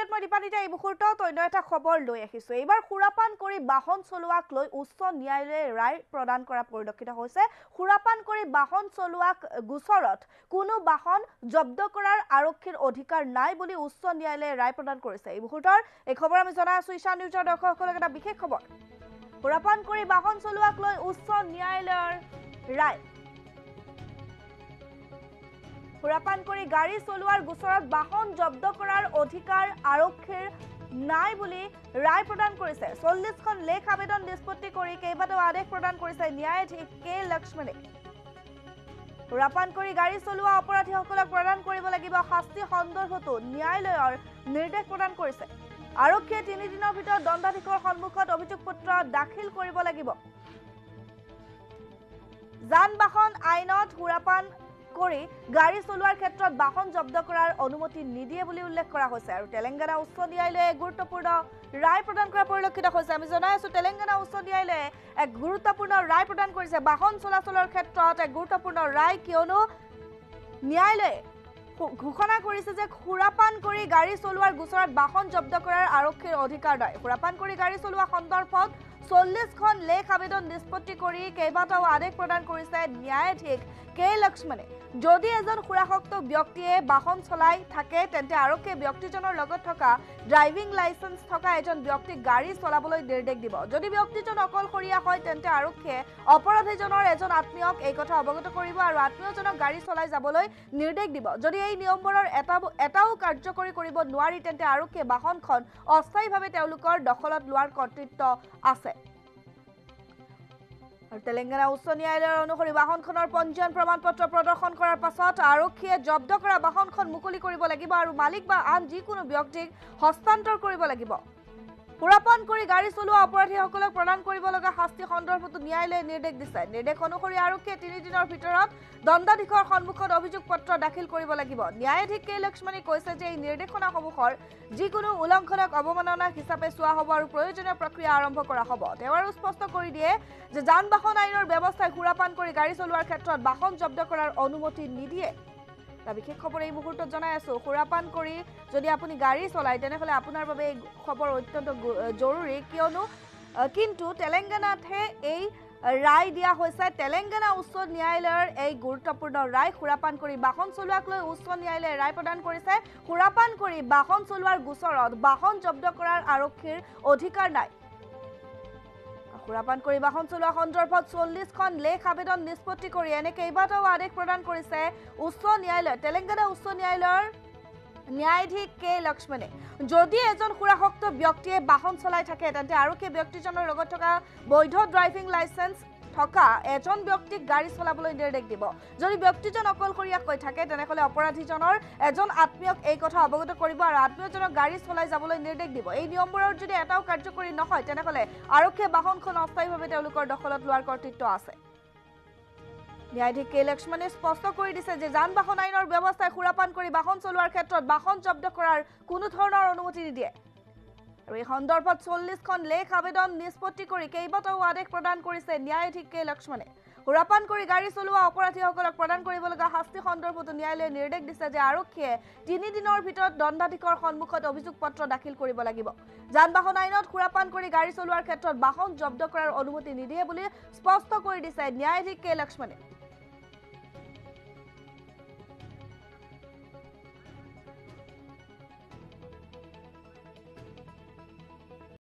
ষ্টুডিঅ'ত মই দীপানিতা এই মুহূৰ্তত অন্য এটা খবৰ লৈ আহিছোঁ। এইবাৰ সুৰাপান কৰি বাহন চলোৱাক লৈ উচ্চ ন্যায়ালয়ে ৰায় প্ৰদান কৰা পৰিলক্ষিত হৈছে। সুৰাপান কৰি বাহন চলোৱাক গোচৰত কোনো বাহন জব্দ কৰাৰ আৰক্ষীৰ অধিকাৰ নাই বুলি উচ্চ ন্যায়ালয়ে ৰায় প্ৰদান কৰিছে। এই মুহূৰ্তৰ এই খবৰ আমি জনাই আছো। ঈশা নিউজৰ দৰ্শকসকলক এটা বিশেষ খবৰ। সুৰাপান কৰি বাহন চলোৱাক লৈ উচ্চ ন্যায়ালয়ৰ ৰায়। সুৰাপান কৰি গাড়ী চলোৱাৰ গোচৰত বাহন জব্দ কৰাৰ অধিকাৰ আৰক্ষীৰ নাই বুলি ৰায় প্ৰদান কৰিছে। চল্লিছখন লেখ আবেদন নিষ্পত্তি কৰি কেইবাটাও আদেশ প্ৰদান কৰিছে ন্যায়াধীশ কে লক্ষ্মণে। সুৰাপান কৰি গাড়ী চলোৱা অপৰাধীসকলক প্ৰদান কৰিব লাগিব শাস্তি সন্দৰ্ভতো ন্যায়ালয়ৰ নিৰ্দেশ প্ৰদান কৰিছে। আৰক্ষীয়ে তিনিদিনৰ ভিতৰত দণ্ডাধীশৰ সন্মুখত অভিযোগ পত্ৰ দাখিল কৰিব লাগিব। যান বাহন আইনত সুৰাপান কৰি গাড়ী চলোৱাৰ ক্ষেত্ৰত বাহন জব্দ কৰাৰ অনুমতি নিদিয়ে বুলি উল্লেখ কৰা হৈছে আৰু তেলেংগানা উচ্চ ন্যায়ালয়ে গুৰুত্বপূৰ্ণ ৰায় প্ৰদান কৰা পৰিলক্ষিত হৈছে। আমি জনাই আছো তেলেংগানা উচ্চ ন্যায়ালয়ে এক গুৰুত্বপূৰ্ণ ৰায় প্ৰদান কৰিছে। বাহন চলাচলৰ ক্ষেত্ৰত এক গুৰুত্বপূৰ্ণ ৰায় কিয়নো ন্যায়ালয়ে ঘোষণা কৰিছে যে সুৰাপান কৰি গাড়ী চলোৱাৰ গোচৰত বাহন জব্দ কৰাৰ আৰক্ষীৰ অধিকাৰ নাই। সুৰাপান কৰি গাড়ী চলোৱা সন্দৰ্ভত চল্লিছখন লেখ আবেদন নিষ্পত্তি কৰি কেইবাটাও আদেশ প্ৰদান কৰিছে ন্যায়াধীশ কে লক্ষ্মণে। যদি এজন সুৰাসক্ত ব্যক্তিয়ে বাহন চলাই থাকে তেন্তে আৰক্ষীয়ে ব্যক্তিজনৰ লগত থকা ড্ৰাইভিং লাইচেন্স থকা এজন ব্যক্তিক গাড়ী চলাবলৈ নিৰ্দেশ দিব। যদি ব্যক্তিজন অকলশৰীয়া হয় তেন্তে আৰক্ষীয়ে অপৰাধীজনৰ এজন আত্মীয়ক এই কথা অৱগত কৰিব আৰু আত্মীয়জনক গাড়ী চলাই যাবলৈ নিৰ্দেশ দিব। যদি এই নিয়মবোৰৰ এটা এটাও কাৰ্যকৰী কৰিব নোৱাৰি তেন্তে আৰক্ষীয়ে বাহনখন অস্থায়ীভাৱে তেওঁলোকৰ দখলত লোৱাৰ কৰ্তৃত্ব আছে। আৰু তেলেংগানা উচ্চ ন্যায়ালয়ৰ অনুসৰি বাহনখনৰ পঞ্জীয়ন প্ৰমাণ পত্ৰ প্ৰদৰ্শন কৰাৰ পাছত আৰক্ষীয়ে জব্দ কৰা বাহনখন মুকলি কৰিব লাগিব আৰু মালিক বা আন যিকোনো ব্যক্তিক হস্তান্তৰ কৰিব লাগিব। সুৰাপান কৰি গাড়ী চলোৱা অপৰাধীসকলক প্ৰদান কৰিব লগা শাস্তি সন্দৰ্ভতো ন্যায়ালয়ে নিৰ্দেশ দিছে। নিৰ্দেশ অনুসৰি আৰক্ষীয়ে তিনিদিনৰ ভিতৰত দণ্ডাধীশৰ সন্মুখত অভিযোগ পত্ৰ দাখিল কৰিব লাগিব। ন্যায়াধীশ কে. লক্ষ্মণে কৈছে যে এই নিৰ্দেশনাসমূহৰ যিকোনো উলংঘনক অৱমাননা হিচাপে চোৱা হ'ব আৰু প্ৰয়োজনীয় প্ৰক্ৰিয়া আৰম্ভ কৰা হ'ব। তেওঁ আৰু স্পষ্ট কৰি দিয়ে যে যান বাহন আইনৰ ব্যৱস্থাই সুৰাপান কৰি গাড়ী চলোৱাৰ ক্ষেত্ৰত বাহন জব্দ কৰাৰ অনুমতি নিদিয়ে। এটা বিশেষ খবৰ এই মুহূৰ্তত জনাই আছো। সুৰাপান কৰি যদি আপুনি গাড়ী চলায় তেনেহ'লে আপোনাৰ বাবে এই খবৰ অত্যন্ত জৰুৰী। কিয়নো কিন্তু তেলেংগানাতহে এই ৰায় দিয়া হৈছে। তেলেংগানা উচ্চ ন্যায়ালয়ৰ এই গুৰুত্বপূৰ্ণ ৰায়। সুৰাপান কৰি বাহন চলোৱাক লৈ উচ্চ ন্যায়ালয়ে ৰায় প্ৰদান কৰিছে। সুৰাপান কৰি বাহন চলোৱাৰ গোচৰত বাহন জব্দ কৰাৰ আৰক্ষীৰ অধিকাৰ নাই। সুৰাপান কৰি বাহন চলোৱা সন্দৰ্ভত চল্লিছখন লেখ আবেদন নিষ্পত্তি কৰি এনে কেইবাটাও আদেশ প্ৰদান কৰিছে উচ্চ ন্যায়ালয় তেলেংগানা উচ্চ ন্যায়ালয়ৰ ন্যায়াধীশ কে লক্ষ্মণে। যদি এজন সুৰাসক্ত ব্যক্তিয়ে বাহন চলাই থাকে তেন্তে আৰক্ষীয়ে ব্যক্তিজনৰ লগত থকা বৈধ ড্ৰাইভিং লাইচেন্স থকা এজন ব্যক্তিক গাড়ী চলাবলৈ নিৰ্দেশ দিব। যদি ব্যক্তিজন অকলশৰীয়াকৈ থাকে তেনেহ'লে অপৰাধীজনৰ এজন আত্মীয়ক এই কথা অৱগত কৰিব আৰু আত্মীয়জনক গাড়ী চলাই যাবলৈ নিৰ্দেশ দিব। এই নিয়মবোৰৰ যদি এটাও কাৰ্যকৰী নহয় তেনেহ'লে আৰক্ষীয়ে বাহনখন অস্থায়ীভাৱে তেওঁলোকৰ দখলত লোৱাৰ কৰ্তৃত্ব আছে। ন্যায়াধীশ কে. লক্ষ্মণে স্পষ্ট কৰি দিছে যে যান বাহন আইনৰ ব্যৱস্থাই সুৰাপান কৰি বাহন চলোৱাৰ ক্ষেত্ৰত বাহন জব্দ কৰাৰ কোনো ধৰণৰ অনুমতি নিদিয়ে। আৰু এই সন্দৰ্ভত চল্লিছখন লেখ আবেদন নিষ্পত্তি কৰি কেইবাটাও আদেশ প্ৰদান কৰিছে ন্যায়াধীশ কে. লক্ষ্মণে। সুৰাপান কৰি গাড়ী চলোৱা অপৰাধীসকলক প্ৰদান কৰিব লগা শাস্তি সন্দৰ্ভতো ন্যায়ালয়ে নিৰ্দেশ দিছে যে আৰক্ষীয়ে তিনিদিনৰ ভিতৰত দণ্ডাধীশৰ সন্মুখত অভিযোগ পত্ৰ দাখিল কৰিব লাগিব। যান বাহন আইনত সুৰাপান কৰি গাড়ী চলোৱাৰ ক্ষেত্ৰত বাহন জব্দ কৰাৰ অনুমতি নিদিয়ে বুলি স্পষ্ট কৰি দিছে ন্যায়াধীশ কে. লক্ষ্মণে।